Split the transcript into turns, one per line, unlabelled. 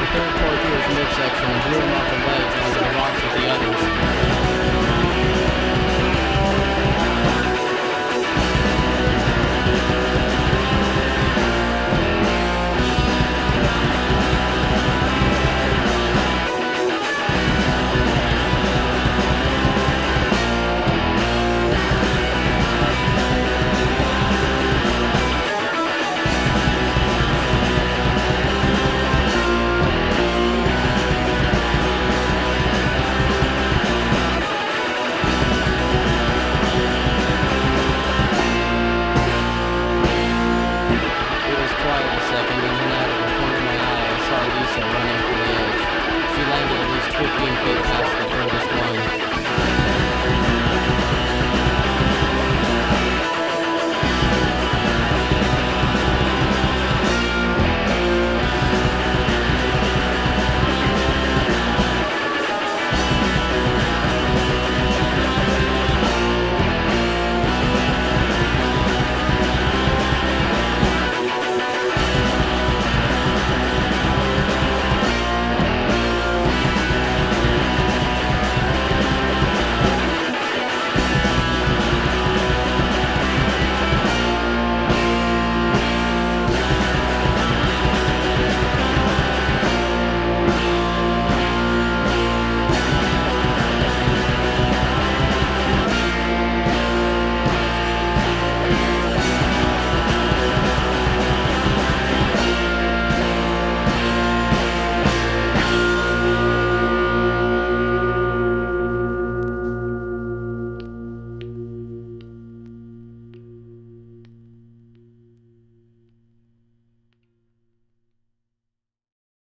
The third part here is his midsection and blew him off the ledge onto the rocks with the others. 15 minutes